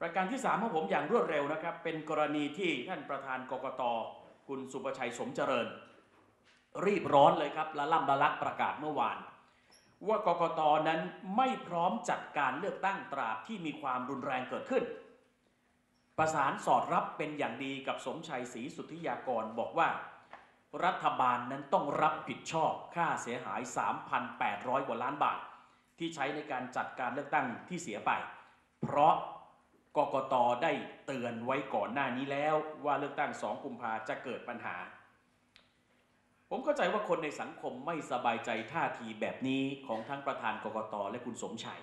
ประการที่ 3 ของผมอย่างรวดเร็วนะครับ เป็นกรณีที่ท่านประธานกกต คุณสุประชัยสมเจริญ รีบร้อนเลยครับละล่ำละลักประกาศเมื่อวาน ว่ากกตนั้นไม่พร้อมจัดการเลือกตั้งตราบที่มีความรุนแรงเกิดขึ้น ประสานสอดรับเป็นอย่างดีกับสมชัยศรีสุทธิยากรบอกว่า รัฐบาลนั้นต้องรับผิดชอบค่าเสียหาย 3,800 กว่าล้านบาท ที่ใช้ในการจัดการเลือกตั้งที่เสียไป เพราะ กกตได้เตือนไว้ก่อนหน้านี้แล้วว่าเลือกตั้ง2กุมภาจะเกิดปัญหา ผมเข้าใจว่าคนในสังคมไม่สบายใจท่าทีแบบนี้ของทั้งประธานกกตและคุณสมชัย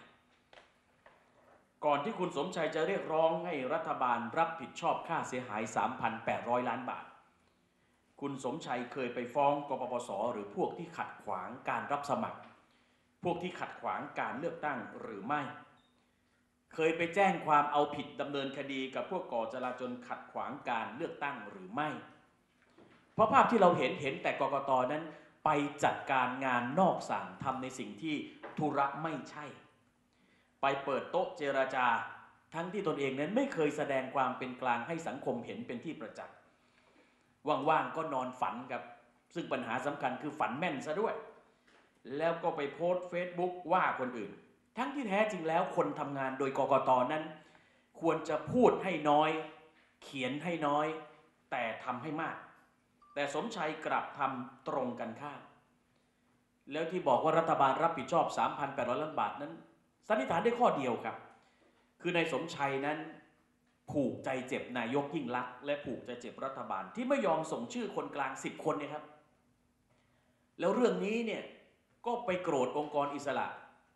ก่อนที่คุณสมชัยจะเรียกร้องให้รัฐบาลรับผิดชอบค่าเสียหาย 3,800 ล้านบาท คุณสมชัยเคยไปฟ้องกปปส หรือพวกที่ขัดขวางการรับสมัคร พวกที่ขัดขวางการเลือกตั้งหรือไม่ เคยไปแจ้งความเอาผิดดำเนินคดีกับพวกก่อจราจนขัดขวางการเลือกตั้งหรือไม่ เพราะภาพที่เราเห็นเห็นแต่กกตนั้นไปจัดการงานนอกสั่งทำในสิ่งที่ธุระไม่ใช่ ไปเปิดโต๊ะเจราจา ทั้งที่ตนเองนั้นไม่เคยแสดงความเป็นกลางให้สังคมเห็นเป็นที่ประจักษ์ว่างๆก็นอนฝันครับ ซึ่งปัญหาสำคัญคือฝันแม่นซะด้วย แล้วก็ไปโพสต์เฟซบุ๊กว่าคนอื่น ทั้งที่แท้จริงแล้วคนทำงานโดยกกตนั้น ควรจะพูดให้น้อย เขียนให้น้อย แต่ทำให้มาก แต่สมชัยกลับทำตรงกันข้ามแล้วที่บอกว่ารัฐบาลรับผิดชอบ 3,800 ล้านบาทนั้น สันนิษฐานได้ข้อเดียวครับ คือนายสมชัยนั้นผูกใจเจ็บนายกยิ่งลักษณ์และผูกใจเจ็บรัฐบาลที่ไม่ยอมส่งชื่อคนกลาง 10 คนเนี่ยครับ แล้วเรื่องนี้เนี่ยก็ไปโกรธองค์กรอิสระ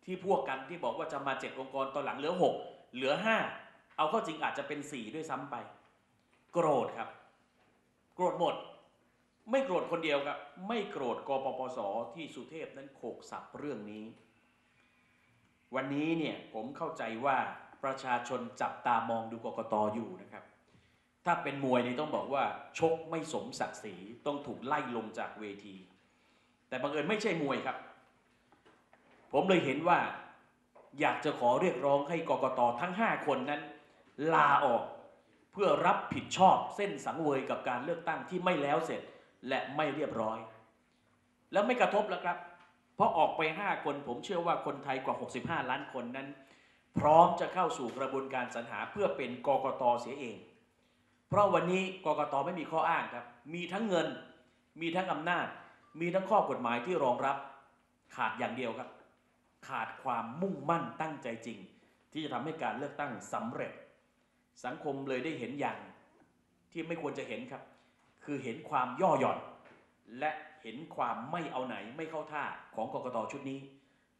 ที่พวกกันที่บอกว่าจะมาเจ็ดองค์กรตอนหลังเหลือ6เหลือ5เอาเข้าจริงอาจจะเป็น4ด้วยซ้ำไป โกรธครับ โกรธหมด ไม่โกรธคนเดียวครับ ไม่โกรธกปปสที่สุเทพนั้นโขกสับเรื่องนี้ วันนี้เนี่ยผมเข้าใจว่าประชาชนจับตามองดูกกตอยู่นะครับ ถ้าเป็นมวยนี่ต้องบอกว่า ชกไม่สมศักดิ์ศรีต้องถูกไล่ลงจากเวที แต่บังเอิญไม่ใช่มวยครับ ผมเลยเห็นว่าอยากจะขอเรียกร้องให้กกตทั้ง 5 คนนั้น ลาออกเพื่อรับผิดชอบเส้นสังเวยกับการเลือกตั้งที่ไม่แล้วเสร็จและไม่เรียบร้อย แล้วไม่กระทบแล้วครับ เพราะออกไป 5 คนผมเชื่อว่าคนไทยกว่า 65 ล้านคนนั้น พร้อมจะเข้าสู่กระบวนการสรรหาเพื่อเป็นกกตเสียเอง เพราะวันนี้กกตไม่มีข้ออ้างครับ มีทั้งเงิน มีทั้งอำนาจ มีทั้งข้อกฎหมายที่รองรับขาดอย่างเดียวครับ ขาดความมุ่งมั่นตั้งใจจริง ที่จะทำให้การเลือกตั้งสำเร็จ สังคมเลยได้เห็นอย่างที่ไม่ควรจะเห็นครับ คือเห็นความย่อหย่อน และเห็นความไม่เอาไหนไม่เข้าท่าของกกตชุดนี้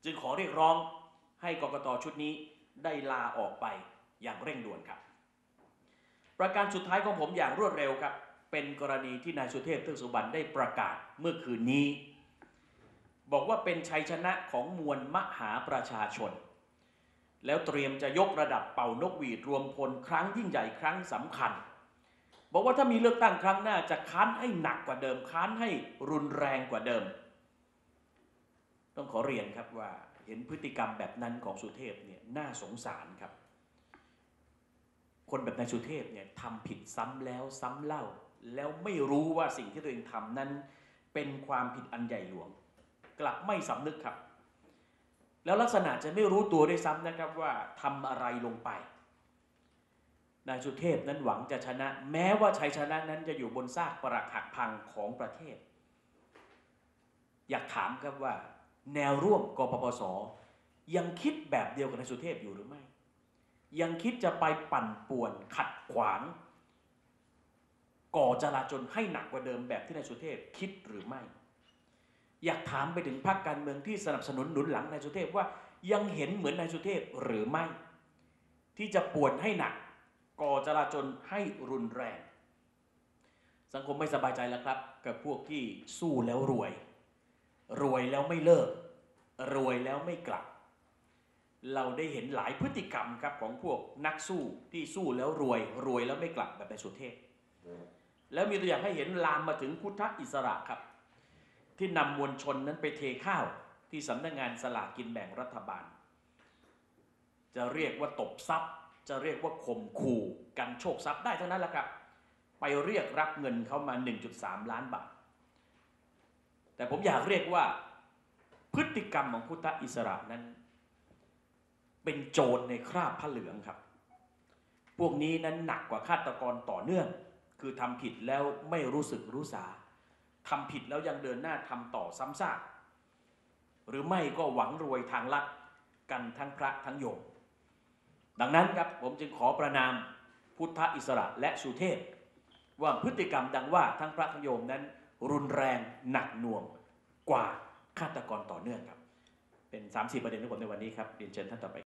จึงขอเรียกร้องให้กกตชุดนี้ได้ลาออกไปอย่างเร่งด่วนครับ ประการสุดท้ายของผมอย่างรวดเร็วครับ เป็นกรณีที่นายสุเทพเทือกสุบรรณได้ประกาศเมื่อคืนนี้ บอกว่าเป็นชัยชนะของมวลมหาประชาชน แล้วเตรียมจะยกระดับเป่านกหวีดรวมพลครั้งยิ่งใหญ่ครั้งสำคัญ บอกว่าถ้ามีเลือกตั้งครั้งหน้าจะค้านให้หนักกว่าเดิม ค้านให้รุนแรงกว่าเดิม ต้องขอเรียนครับว่าเห็นพฤติกรรมแบบนั้นของสุเทพเนี่ยน่าสงสารครับ คนแบบนายสุเทพเนี่ยทำผิดซ้ำแล้วซ้ำเล่า แล้วไม่รู้ว่าสิ่งที่ตัวเองทำนั้นเป็นความผิดอันใหญ่หลวง กลับไม่สำนึกครับ แล้วลักษณะจะไม่รู้ตัวด้วยซ้ำนะครับว่าทำอะไรลงไป นายสุเทพนั้นหวังจะชนะ แม้ว่าชัยชนะนั้นจะอยู่บนซากปรักหักพังของประเทศ อยากถามครับว่า แนวร่วมกปปส ยังคิดแบบเดียวกับนายสุเทพอยู่หรือไม่ ยังคิดจะไปปั่นป่วนขัดขวางก่อจลาจลให้หนักกว่าเดิมแบบที่นายสุเทพคิดหรือไม่ อยากถามไปถึงพรรคการเมืองที่สนับสนุนหนุนหลังนายสุเทพว่ายังเห็นเหมือนนายสุเทพหรือไม่ ที่จะป่วนให้หนัก ก่อจลาจลให้รุนแรง สังคมไม่สบายใจแล้วครับ กับพวกที่สู้แล้วรวย รวยแล้วไม่เลิก รวยแล้วไม่กลับ เราได้เห็นหลายพฤติกรรมครับของพวกนักสู้ที่สู้แล้วรวย รวยแล้วไม่กลับแบบในสุเทพแล้วมีตัวอย่างให้เห็นลามมาถึงพุทธอิสระครับ ที่นำมวลชนนั้นไปเทข้าวที่สำนักงานสลากกินแบ่งรัฐบาล จะเรียกว่าตบทรัพย์ จะเรียกว่าข่มขู่กันโชคทรัพย์ได้เท่านั้นแหละครับ ไปเรียกรับเงินเขามา 1.3 ล้านบาท แต่ผมอยากเรียกว่าพฤติกรรมของพุทธอิสระนั้น เป็นโจรในคราบผ้าเหลืองครับ พวกนี้นั้นหนักกว่าฆาตกรต่อเนื่อง คือทำผิดแล้วไม่รู้สึกรู้สา ทำผิดแล้วยังเดินหน้าทำต่อซ้ำซากหรือไม่ก็หวังรวยทางลัดกันทั้งพระทั้งโยม ดังนั้นครับผมจึงขอประนามพุทธอิสระและสุเทพว่าพฤติกรรมดังว่าทั้งพระทั้งโยมนั้น รุนแรงหนักหน่วงกว่าฆาตกรต่อเนื่องครับ เป็น 30 ประเด็นของผมในวันนี้ครับเรียนเชิญท่านต่อไป